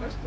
Mas tu